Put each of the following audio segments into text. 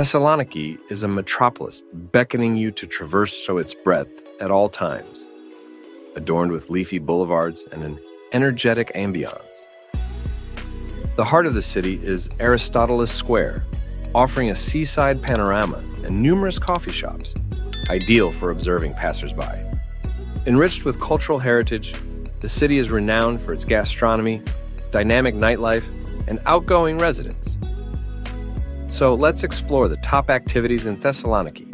Thessaloniki is a metropolis beckoning you to traverse so its breadth at all times, adorned with leafy boulevards and an energetic ambiance. The heart of the city is Aristotelous Square, offering a seaside panorama and numerous coffee shops, ideal for observing passersby. Enriched with cultural heritage, the city is renowned for its gastronomy, dynamic nightlife, and outgoing residents. So let's explore the top activities in Thessaloniki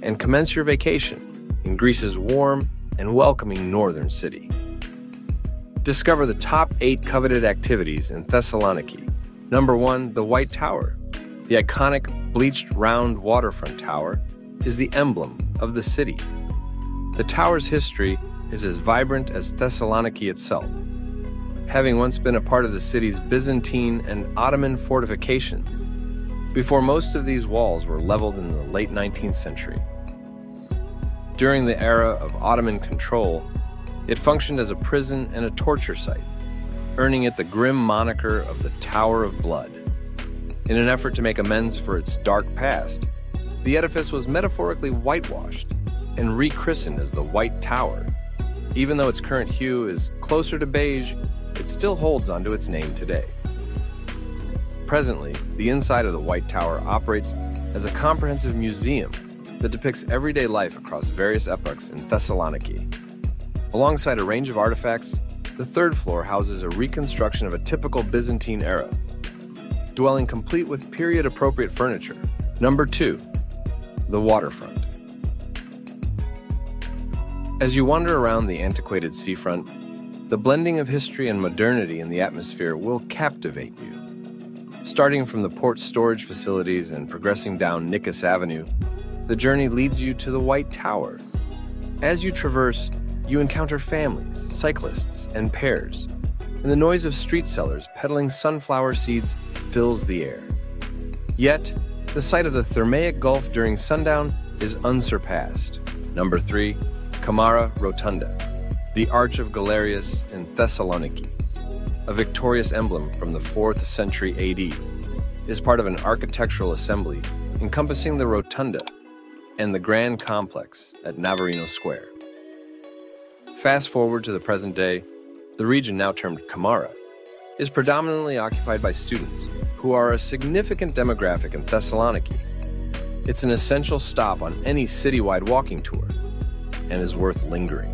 and commence your vacation in Greece's warm and welcoming northern city. Discover the top eight coveted activities in Thessaloniki. Number one, the White Tower. The iconic bleached round waterfront tower is the emblem of the city. The tower's history is as vibrant as Thessaloniki itself. Having once been a part of the city's Byzantine and Ottoman fortifications, before most of these walls were leveled in the late 19th century. During the era of Ottoman control, it functioned as a prison and a torture site, earning it the grim moniker of the Tower of Blood. In an effort to make amends for its dark past, the edifice was metaphorically whitewashed and rechristened as the White Tower. Even though its current hue is closer to beige, it still holds onto its name today. Presently, the inside of the White Tower operates as a comprehensive museum that depicts everyday life across various epochs in Thessaloniki. Alongside a range of artifacts, the third floor houses a reconstruction of a typical Byzantine era, dwelling complete with period appropriate furniture. Number two, the waterfront. As you wander around the antiquated seafront, the blending of history and modernity in the atmosphere will captivate you. Starting from the port storage facilities and progressing down Nikis Avenue, the journey leads you to the White Tower. As you traverse, you encounter families, cyclists, and pairs, and the noise of street sellers peddling sunflower seeds fills the air. Yet, the sight of the Thermaic Gulf during sundown is unsurpassed. Number 3. Kamara Rotunda, the Arch of Galerius in Thessaloniki, a victorious emblem from the 4th century AD, is part of an architectural assembly encompassing the rotunda and the grand complex at Navarino Square. Fast forward to the present day, the region now termed Kamara is predominantly occupied by students who are a significant demographic in Thessaloniki. It's an essential stop on any citywide walking tour and is worth lingering.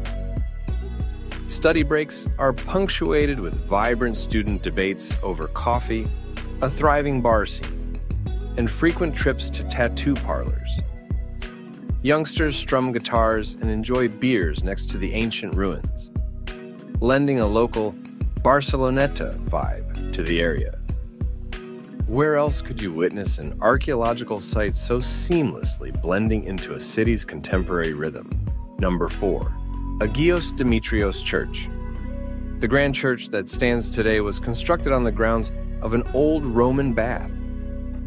Study breaks are punctuated with vibrant student debates over coffee, a thriving bar scene, and frequent trips to tattoo parlors. Youngsters strum guitars and enjoy beers next to the ancient ruins, lending a local Barceloneta vibe to the area. Where else could you witness an archaeological site so seamlessly blending into a city's contemporary rhythm? Number 4. Agios Demetrios Church. The grand church that stands today was constructed on the grounds of an old Roman bath.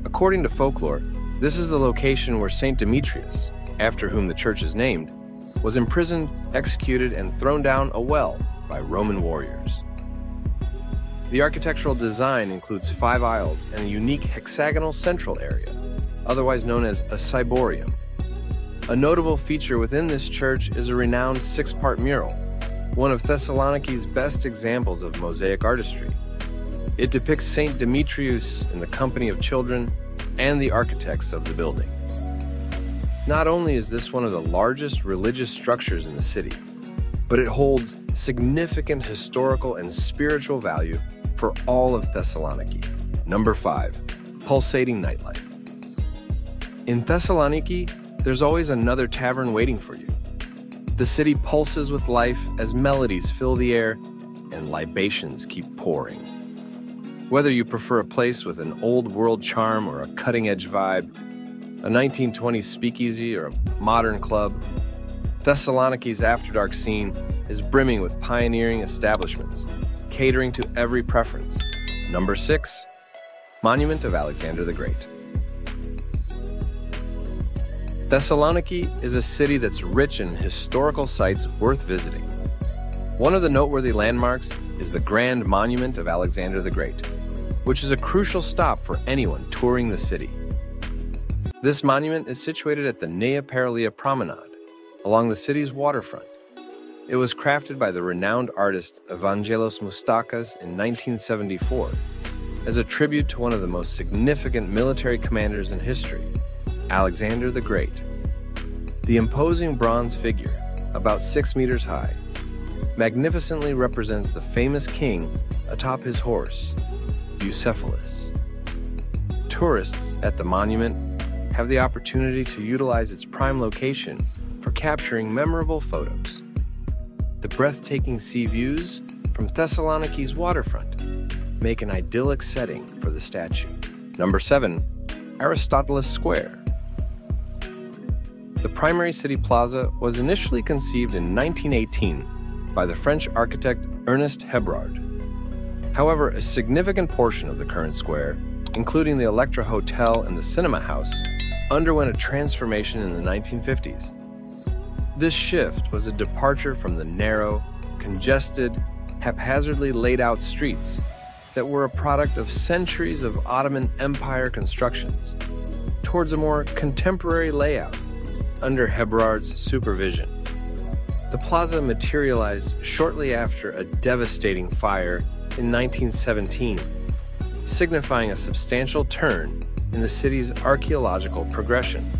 According to folklore, this is the location where St. Demetrius, after whom the church is named, was imprisoned, executed, and thrown down a well by Roman warriors. The architectural design includes five aisles and a unique hexagonal central area, otherwise known as a ciborium. A notable feature within this church is a renowned six part mural, one of Thessaloniki's best examples of mosaic artistry. It depicts St. Demetrius in the company of children and the architects of the building. Not only is this one of the largest religious structures in the city, but it holds significant historical and spiritual value for all of Thessaloniki. Number 5. Pulsating Nightlife. In Thessaloniki, there's always another tavern waiting for you. The city pulses with life as melodies fill the air and libations keep pouring. Whether you prefer a place with an old world charm or a cutting edge vibe, a 1920s speakeasy or a modern club, Thessaloniki's After Dark scene is brimming with pioneering establishments, catering to every preference. Number 6. Monument of Alexander the Great. Thessaloniki is a city that's rich in historical sites worth visiting. One of the noteworthy landmarks is the Grand Monument of Alexander the Great, which is a crucial stop for anyone touring the city. This monument is situated at the Nea Paralia Promenade, along the city's waterfront. It was crafted by the renowned artist Evangelos Moustakas in 1974 as a tribute to one of the most significant military commanders in history, Alexander the Great. The imposing bronze figure, about six meters high, magnificently represents the famous king atop his horse, Bucephalus. Tourists at the monument have the opportunity to utilize its prime location for capturing memorable photos. The breathtaking sea views from Thessaloniki's waterfront make an idyllic setting for the statue. Number 7. Aristotelous Square. The primary city plaza was initially conceived in 1918 by the French architect Ernest Hebrard. However, a significant portion of the current square, including the Electra Hotel and the Cinema House, underwent a transformation in the 1950s. This shift was a departure from the narrow, congested, haphazardly laid out streets that were a product of centuries of Ottoman Empire constructions towards a more contemporary layout under Hebrard's supervision. The plaza materialized shortly after a devastating fire in 1917, signifying a substantial turn in the city's archaeological progression.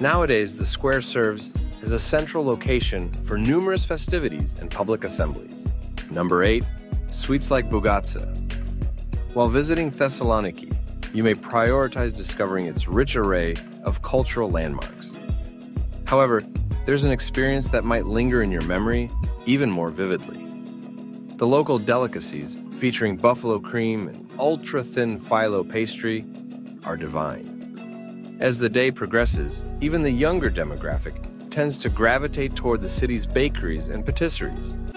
Nowadays, the square serves as a central location for numerous festivities and public assemblies. Number 8 Sweets like Bougatsa. While visiting Thessaloniki, you may prioritize discovering its rich array of cultural landmarks. However, there's an experience that might linger in your memory even more vividly. The local delicacies, featuring buffalo cream and ultra thin phyllo pastry, are divine. As the day progresses, even the younger demographic tends to gravitate toward the city's bakeries and patisseries